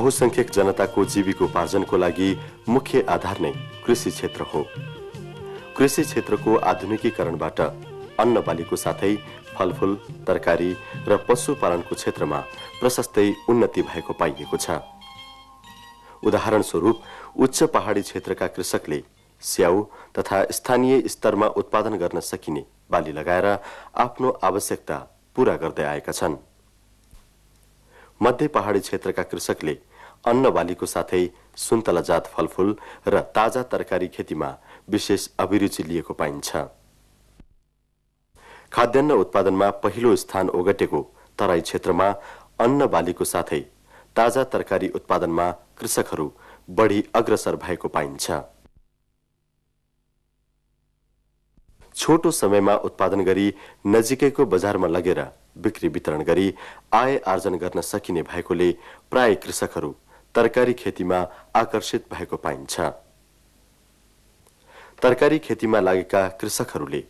बहुसंख्यक जनताको जीविकोपार्जनको लागि मुख्य आधार नै कृषि क्षेत्र हो। कृषि क्षेत्रको आधुनिकीकरणबाट अन्न बालीको साथै फलफूल तरकारी र पशुपालनको क्षेत्रमा प्रशस्तै उन्नति भएको पाइएको छ। उदाहरण स्वरूप उच्च पहाडी क्षेत्रका कृषकले स्याउ तथा स्थानीय स्तरमा उत्पादन गर्न सकिने बाली लगाएर आफ्नो आवश्यकता पूरा गर्दै आएका छन्। मध्य पहाडी क्षेत्रका कृषकले अन्न बालीको साथै सुन्तला जात फलफूल र ताजा तरकारी खेतीमा विशेष अभिरुचि लिएको पाइन्छ। खाद्यान्न उत्पादनमा पहिलो स्थान ओगटेको तराई क्षेत्रमा अन्न बालीको साथै ताजा तरकारी उत्पादनमा कृषकहरू बढी अग्रसर भएको पाइन्छ। छोटो समयमा उत्पादन गरी नजिकैको बजारमा लगेर बिक्री वितरण गरी आय आर्जन गर्न सकिने भएकोले प्राय कृषकहरू तरकारी खेतीमा आकर्षित भएको पाइन्छ। तरकारी खेतीमा लागेका कृषकहरूले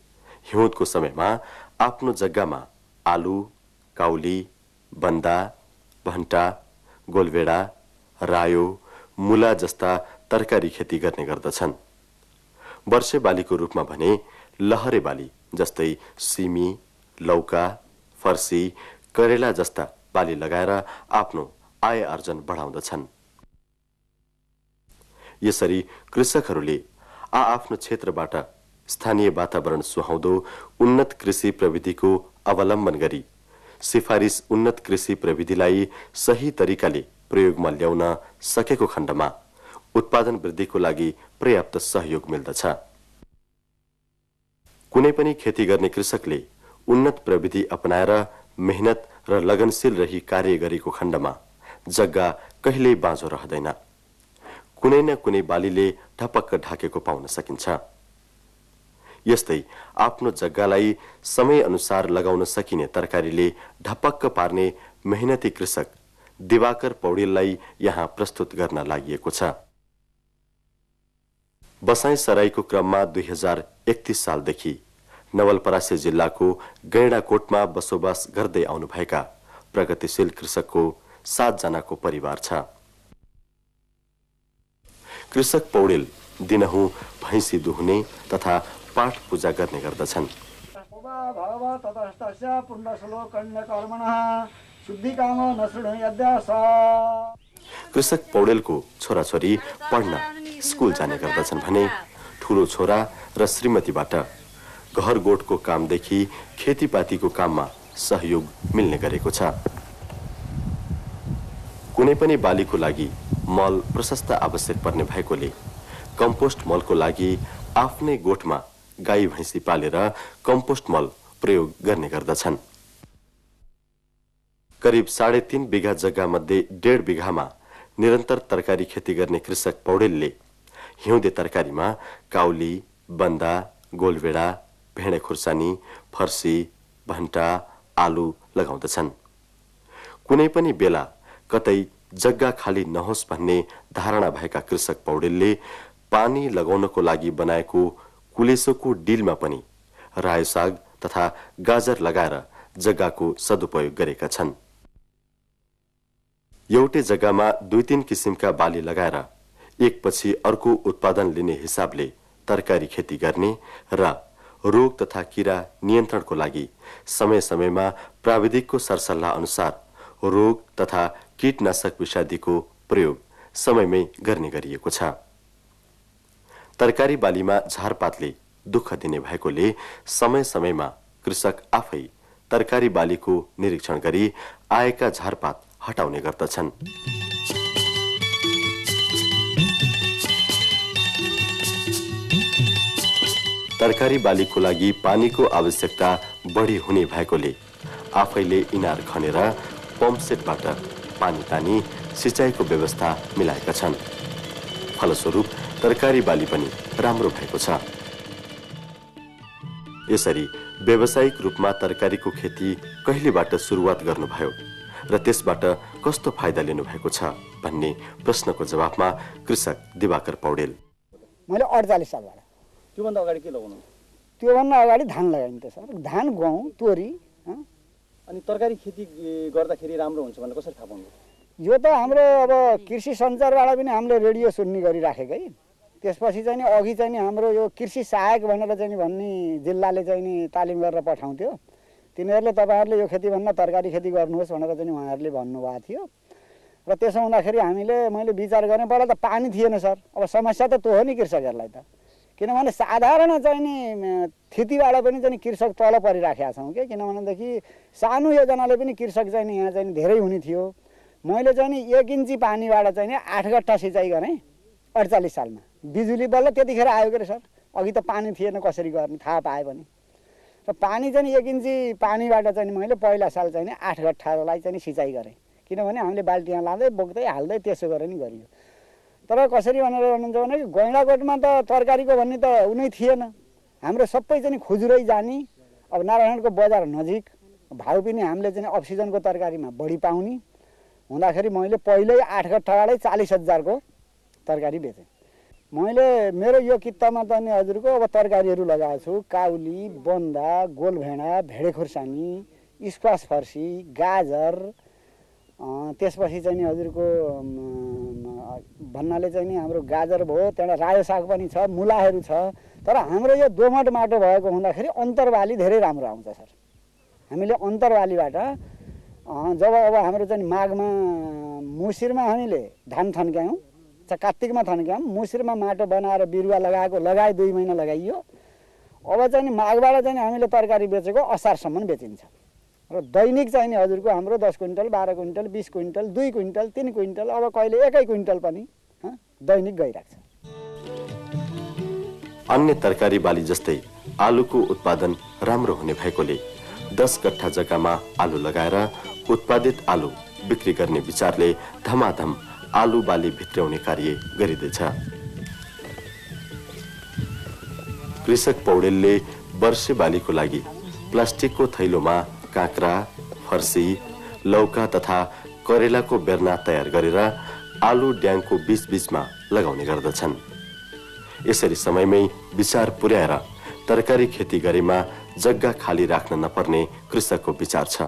हिउँदको समयमा आफ्नो जग्गामा आलु काउली बन्दा भन्टा गोलभेडा रायो मुला जस्ता तरकारी खेती गर्ने गर्दछन्। वर्षे बालीको रूपमा भने लहरे बाली जस्तै सिमी लौका फर्सी करेला जस्ता बाली लगाएर आफ्नो आय आर्जन बढाउँदछन्। यसरी कृषकहरूले आ आफ्नो क्षेत्रबाट स्थानीय वातावरण सुहाउँदो उन्नत कृषि प्रविधिको अवलम्बन गरी सिफारिस उन्नत कृषि प्रविधिलाई सही तरिकाले प्रयोगमा ल्याउन सकेको खण्डमा उत्पादन वृद्धिको लागि पर्याप्त सहयोग मिल्दछ। कुनै पनि खेती गर्ने कृषकले उन्नत प्रविधि अपनाएर मेहनत र लगनशील रही कार्य गरेको खण्डमा जग्गा कहिल्यै बाँझो रहँदैन। कुनै न कुनै बालीले ढपक्क ढाकेको पाउन सकिन्छ। यस्तै आफ्नो जग्गालाई समय अनुसार लगाउन सकिने तरकारीले ढपक्क पार्ने मेहनती कृषक दिवाकर पौडेललाई यहाँ प्रस्तुत गर्न लागि छ। बसाई सराईको क्रममा दुई हजार एकतिस सालदेखि नवलपरासी जिल्लाको गैडाकोटमा बसोबास गर्दै आउनुभएका प्रगतिशील कृषकको सातजनाको परिवार छ। कृषक पौडेल दिनहुँ भैँसी दुहुने तथा पाठ पूजा गर्ने गर्दछन्। कृषक पौडेलको छोराछोरी पढ्न स्कुल जाने गर्दछन् भने ठुलो छोरा र श्रीमतीबाट घर गोठको कामदेखि खेतीपातीको काममा सहयोग मिल्ने गरेको छ। कुनै पनि बालीको लागि मल प्रशस्त आवश्यक पर्ने भएकोले कम्पोस्ट मलको लागि आफ्नै गोठमा गाई भैँसी पालेर कम्पोस्ट मल प्रयोग गर्ने गर्दछन्। करिब साढे तीन बिघा जग्गा मध्ये डेढ बिघामा निरन्तर तरकारी खेती गर्ने कृषक पौडेलले हिउँदे तरकारीमा काउली बन्दा गोलभेडा भेडे खुर्सानी फर्सी भन्टा आलु लगाउँदछन्। कुनै पनि बेला कतै जग्गा खाली नहोस् भन्ने धारणा भएका कृषक पौडेलले पानी लगाउनको लागि बनाएको कुलेसोको डिलमा पनि रायो साग तथा गाजर लगाएर जग्गाको सदुपयोग गरेका छन्। एउटै जग्गामा दुई तीन किसिमका बाली लगाएर एकपछि अर्को उत्पादन लिने हिसाबले तरकारी खेती गर्ने र रोग तथा किरा नियन्त्रणको लागि समय समयमा प्राविधिकको सरसल्लाह अनुसार रोग तथा कीटनाशक विषादीको प्रयोग समयमै गर्ने गरिएको छ। तरकारी बालीमा झारपातले दुःख दिने भएकोले समय समयमा कृषक आफै तरकारी बालीको निरीक्षण गरी आएका झारपात हटाउने गर्दछन्। तरकारी बालीको लागि पानीको आवश्यकता बढी हुने भएकोले आफैले इनार खनेर पम्पसेटबाट पानी तानी सिँचाइको व्यवस्था मिलाएका छन्। फलस्वरूप तरकारी बाली पनि राम्रो भएको छ। यसरी व्यावसायिक रूपमा तरकारीको खेती कहिलेबाट सुरुवात गर्नुभयो र त्यसबाट कस्तो फाइदा लिनुभएको छ भन्ने प्रश्नको जवाफमा कृषक दिवाकर पौडेल। मैले अडचालिस सालबाट। त्योभन्दा अगाडि के लगाउनु? त्योभन्दा अगाडि धान लगाइन्थ्यो सर। धान गहुँ तोरी अनि तरकारी खेती गर्दाखेरि राम्रो हुन्छ भनेर कसरी थाहा पाउनु यो त हाम्रो अब कृषि सञ्चारबाट पनि हामीले रेडियो सुन्ने गरिराखेको। त्यसपछि चाहिँ नि अघि चाहिँ नि हाम्रो यो कृषि सहायक भनेर चाहिँ नि भन्ने जिल्लाले चाहिँ नि तालिम गरेर पठाउँथ्यो। तिनीहरूले तपाईँहरूले यो खेतीभन्दा तरकारी खेती गर्नुहोस् भनेर चाहिँ उहाँहरूले भन्नुभएको थियो। र त्यसो हुँदाखेरि हामीले मैले विचार गरेँ पहिला त पानी थिएन सर। अब समस्या त त्यो हो नि कृषकहरूलाई त। किनभने साधारण चाहिँ नि म, स्थितिबाट पनि चाहिँ कृषक तल परिराखेका छौँ कि? किनभनेदेखि सानो योजनाले पनि कृषक चाहिँ नि यहाँ चाहिँ धेरै हुने थियो। मैले चाहिँ नि एक इन्ची पानीबाट चाहिँ नि आठ गट्टा सिँचाइ गरेँ अडचालिस सालमा। बिजुली बल्ल त्यतिखेर आयो के सर? अघि त पानी थिएन कसरी गर्ने? थाहा पाएँ पनि। र पानी चाहिँ एक इन्ची पानीबाट चाहिँ मैले पहिला साल चाहिँ नि आठ गट्ठालाई चाहिँ सिँचाइ गरेँ। किनभने हामीले बाल्टीमा लाँदै बोक्दै हाल्दै त्यसो गरेर नि गरियो। तर कसरी भनेर भन्नुहुन्छ भने गैँडाकोटमा त तरकारीको भन्ने त उनै थिएन। हाम्रो सबै चाहिँ खुजुरै जाने अब नारायणको बजार नजिक भाउ पनि हामीले चाहिँ अक्सिजनको तरकारीमा बढी पाउने। हुँदाखेरि मैले पहिल्यै आठ गट्ठाबाटै चालिस हजारको तरकारी बेचेँ। मैले मेरो यो कित्तामा त नि हजुरको अब तरकारीहरू लगाएको छु। काउली बन्दा गोलभेडा भेडे खुर्सानी इस्क्वास फर्सी गाजर त्यसपछि चाहिँ नि हजुरको भन्नाले चाहिँ नि हाम्रो गाजर भयो त्यहाँबाट रायो साग पनि छ मुलाहरू छ तर हाम्रो यो दोमट माटो भएको हुँदाखेरि अन्तरबाली धेरै राम्रो आउँछ सर। हामीले अन्तरबालीबाट अँ, जब अब हाम्रो चाहिँ माघमा मुसिरमा हामीले धान थन्क्यायौँ च कार्तिकमा थन्क्यायौँ मुसिरमा माटो बनाएर बिरुवा लगाएको लगाए दुई महिना लगाइयो। अब चाहिँ माघबाट चाहिँ हामीले तरकारी बेचेको असारसम्म बेचिन्छ। र दैनिक चाहिँ नि हजुरको हाम्रो दस क्विन्टल बाह्र क्विन्टल बिस क्विन्टल दुई क्विन्टल तिन क्विन्टल अब कहिले एकै क्विन्टल पनि दैनिक गइरहेको छ। अन्य तरकारी बाली जस्तै आलुको उत्पादन राम्रो हुने भएकोले दस कट्ठा जग्गामा आलु लगाएर उत्पादित आलु बिक्री गर्ने विचारले धमाधम आलु बाली भित्र्याउने कार्य गरिँदैछ। कृषक पौडेलले वर्षे बालीको लागि प्लास्टिकको थैलोमा काँक्रा फर्सी लौका तथा करेलाको बेर्ना तयार गरेर आलु ड्याङको बीच बीचमा लगाउने गर्दछन्। यसरी समयमै विचार पुर्याएर तरकारी खेती गरेमा जग्गा खाली राख्न नपर्ने कृषकको विचार छ।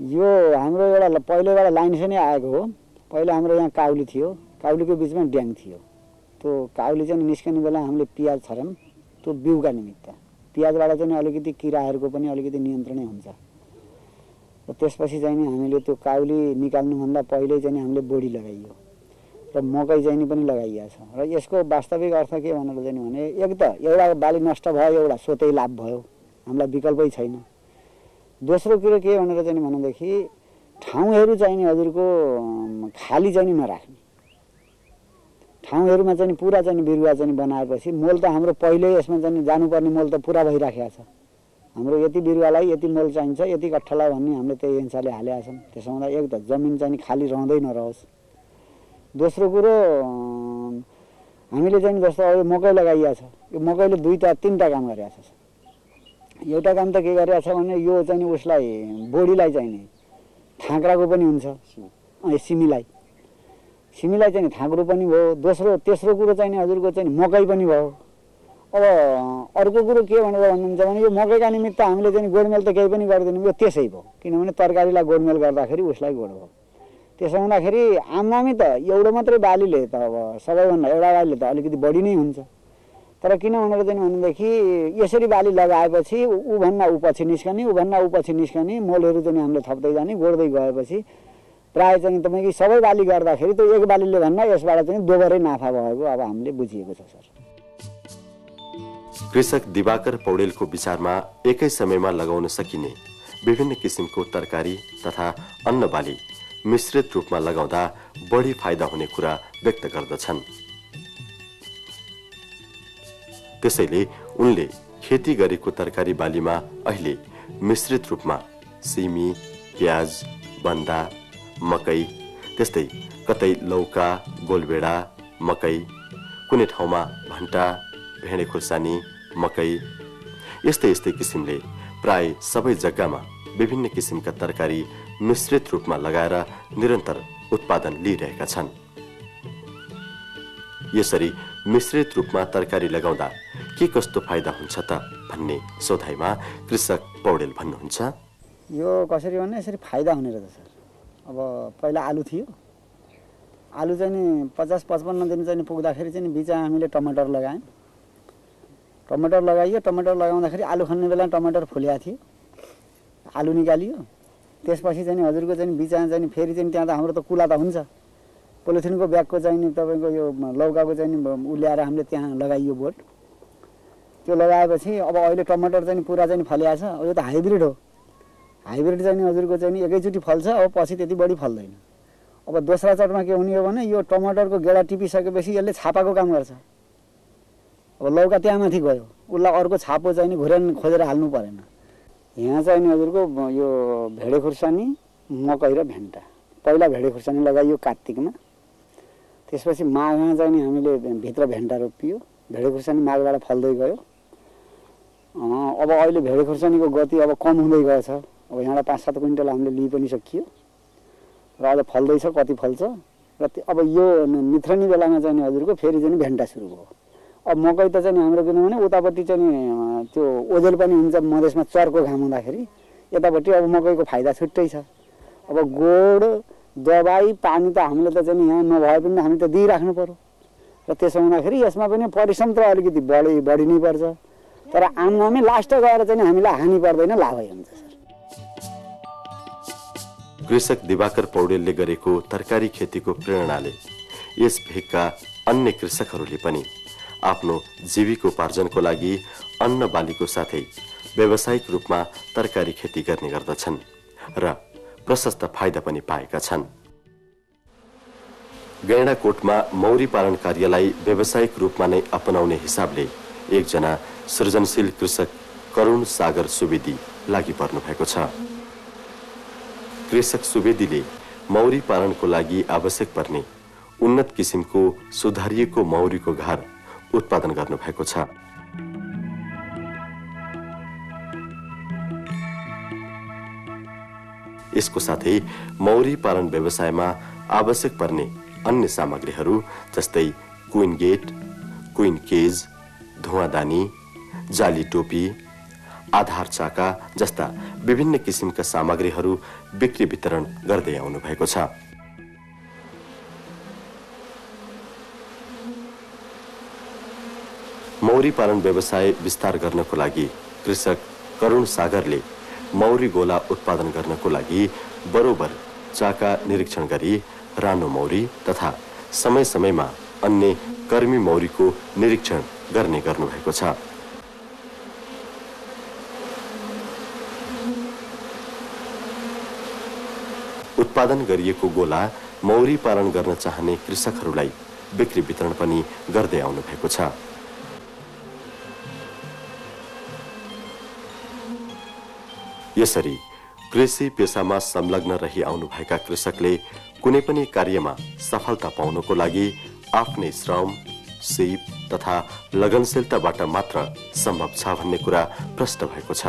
यो हाम्रो एउटा ल- पहिलेबाट लाइन नै आएको हो। पहिला हाम्रो यहाँ काउली थियो। काउलीको बिचमा ड्याङ थियो। त्यो काउली चाहिँ निस्कने बेला हामीले पियाज छर्यौँ। त्यो बिउका निमित्त। पियाजबाट चाहिँ अलिकति किराहरूको पनि अलिकति नियन्त्रणै हुन्छ। र त्यसपछि चाहिँ नि हामीले त्यो काउली निकाल्नुभन्दा पहिल्यै चाहिँ हामीले बोडी लगाइयो र मकै चाहिँ नि पनि लगाइएको छ र यसको वास्तविक अर्थ के भनेर चाहिँ भने एक त एउटा बाली नष्ट भयो एउटा स्वतै लाभ भयो हामीलाई विकल्पै छैन दोस्रो कुरो के भनेर चाहिँ भनेदेखि ठाउँहरू चाहिँ नि हजुरको खाली चाहिँ नि नराख्ने ठाउँहरूमा चाहिँ पुरा चाहिँ बिरुवा चाहिँ बनाएपछि मोल त हाम्रो पहिल्यै यसमा चाहिँ जानुपर्ने मोल त पुरा भइराखेको छ हाम्रो यति बिरुवालाई यति मोल चाहिन्छ यति कट्ठालाई भन्ने हामीले त्यही अनुसारले हालेका छौँ। त्यसो हुँदा एक त जमिन चाहिँ खाली रहँदै नरहोस्। दोस्रो कुरो हामीले चाहिँ जस्तो अब मकै लगाइएको छ। यो मकैले दुईवटा तिनवटा काम गरिरहेको छ। एउटा काम त के गरिरहेको छ भने यो चाहिँ उसलाई बोडीलाई चाहिँ नि थाँक्राको पनि हुन्छ। सिमीलाई। सिमीलाई चाहिँ थाँक्रो पनि भयो। दोस्रो तेस्रो कुरो चाहिँ हजुरको चाहिँ मकै पनि भयो। अब अर्को कुरो के भनेर भन्नुहुन्छ भने यो मकैका निमित्त हामीले चाहिँ गोडमेल त केही पनि गरिदिनु। यो त्यसै भयो। किनभने तरकारीलाई गोडमेल गर्दाखेरि उसलाई गोड भयो। त्यसो हुँदाखेरि आमदामी त एउटा मात्रै बालीले त अब सबैभन्दा एउटा बालीले त अलिकति बढी नै हुन्छ। तर किन भनेर चाहिँ भनेदेखि यसरी बाली लगाएपछि ऊभन्दा ऊ पछि निस्कने ऊभन्दा ऊ पछि निस्कने मोलहरू चाहिँ हामीले थप्दै जाने गोड्दै गएपछि प्रायः चाहिँ तपाईँको सबै बाली गर्दाखेरि त्यो एक बालीले भन्दा यसबाट चाहिँ दोहोरै नाफा भएको अब हामीले बुझिएको छ सर। कृषक दिवाकर पौडेलको विचारमा एकै समयमा लगाउन सकिने विभिन्न किसिमको तरकारी तथा अन्न बाली मिश्रित रूपमा लगाउँदा बढी फाइदा हुने कुरा व्यक्त गर्दछन्। त्यसैले उनले खेती गरेको तरकारी बालीमा अहिले मिश्रित रूपमा सिमी प्याज बन्दा मकै त्यस्तै कतै लौका गोलबेडा मकै कुनै ठाउँमा भन्टा भेडे खुर्सानी मकै यस्तै यस्तै किसिमले प्राय सबै जग्गामा विभिन्न किसिमका तरकारी मिश्रित रूपमा लगाएर निरन्तर उत्पादन लिइरहेका छन्। यसरी मिश्रित रूपमा तरकारी लगाउँदा के कस्तो फाइदा हुन्छ त भन्ने सोधाइमा कृषक पौडेल भन्नुहुन्छ। यो कसरी भने यसरी फाइदा हुने रहेछ सर। अब पहिला आलु थियो। आलु चाहिँ पचास पचपन्न दिन चाहिँ पुग्दाखेरि चाहिँ बिचमा हामीले टमाटर लगायौँ। टमाटर लगाइयो टमाटर लगाउँदाखेरि आलु खन्ने बेला टमाटर फुल्या थियो। आलु निकालियो। त्यसपछि चाहिँ हजुरको चाहिँ बिचमा चाहिँ फेरि चाहिँ त्यहाँ त हाम्रो त कुला त हुन्छ। पोलिथिनको ब्यागको चाहिँ तपाईँको यो लौकाको चाहिँ उ ल्याएर हामीले त्यहाँ लगाइयो बोट। त्यो लगाएपछि अब अहिले टमाटर चाहिँ पुरा चाहिँ फलिया छ। यो त हाइब्रिड हो। हाइब्रिड चाहिँ हजुरको चाहिँ एकैचोटि फल्छ अब पछि त्यति बढी फल्दैन। अब दोस्रा चटमा के हुने हो भने यो टमाटरको गेडा टिपिसकेपछि यसले छापाको काम गर्छ। अब लौका त्यहाँ माथि गयो। उसलाई अर्को छापो चाहिँ नि घुर्यान खोजेर हाल्नु परेन। यहाँ चाहिँ नि हजुरको यो भेडे खुर्सानी मकै र भेन्टा। पहिला भेडे खुर्सानी लगाइयो कार्तिकमा। त्यसपछि माघमा चाहिँ नि हामीले भित्र भेन्टा रोपियो। भेडे खुर्सानी माघबाट फल्दै गयो। अब अहिले भेडे खुर्सानीको गति अब कम हुँदै गएछ। अब यहाँबाट पाँच सात क्विन्टल हामीले लिइ पनि सकियो। र अहिले फल्दैछ कति फल्छ। र अब यो मिथ्रनी बेलामा चाहिँ हजुरको फेरि चाहिँ भेन्टा सुरु भयो। अब मकै त चाहिँ हाम्रो किनभने उतापट्टि चाहिँ त्यो ओजेल पनि हुन्छ मधेसमा चर्को घाम हुँदाखेरि। यतापट्टि अब मकैको फाइदा छुट्टै छ। अब गोड दबाई पानी त हामीले त चाहिँ यहाँ नभए पनि हामी त दिइराख्नु पर्यो। र त्यसो हुँदाखेरि यसमा पनि परिश्रम त अलिकति बढी बढी नै पर्छ। तर आमदामी लास्ट गएर चाहिँ हामीलाई हानि पर्दैन लाभै हुन्छ सर। कृषक दिवाकर पौडेलले गरेको तरकारी खेतीको प्रेरणाले यस भेगका अन्य कृषकहरूले पनि आफ्नो जीविकोपार्जनको लागि अन्न बालीको साथै व्यावसायिक रूपमा तरकारी खेती गर्ने गर्दछन् र प्रशस्त फाइदा पनि पाएका छन्। गैँडाकोटमा मौरी पालन कार्यलाई व्यावसायिक रूपमा नै अपनाउने हिसाबले एकजना सृजनशील कृषक करुण सागर सुवेदी लागि पर्नु भएको छ। कृषक सुवेदीले मौरी पालनको लागि आवश्यक पर्ने उन्नत किसिमको सुधारिएको मौरीको घर उत्पादन गर्नु भएको छ। यसको साथै मौरी पालन व्यवसायमा आवश्यक पर्ने अन्य सामग्रीहरू जस्तै क्विन गेट क्विन केज धुवादानी जाली टोपी आधार चाका जस्ता विभिन्न किसिमका सामग्रीहरू बिक्री वितरण गर्दै आउनु भएको छ। मौरी पालन व्यवसाय विस्तार गर्नको लागि कृषक करुण सागरले मौरी गोला उत्पादन गर्नको लागि बरोबर चाका निरीक्षण गरी रानो मौरी तथा समय समयमा अन्य कर्मी मौरीको निरीक्षण गर्ने गर्नुभएको छ। उत्पादन गरिएको गोला मौरी पालन गर्न चाहने कृषकहरूलाई बिक्री वितरण पनि गर्दै आउनु भएको छ। यसरी कृषि पेसामा संलग्न रही आउनुभएका कृषकले कुनै पनि कार्यमा सफलता पाउनको लागि आफ्नै श्रम सिप तथा लगनशीलताबाट मात्र सम्भव छ भन्ने कुरा प्रष्ट भएको छ।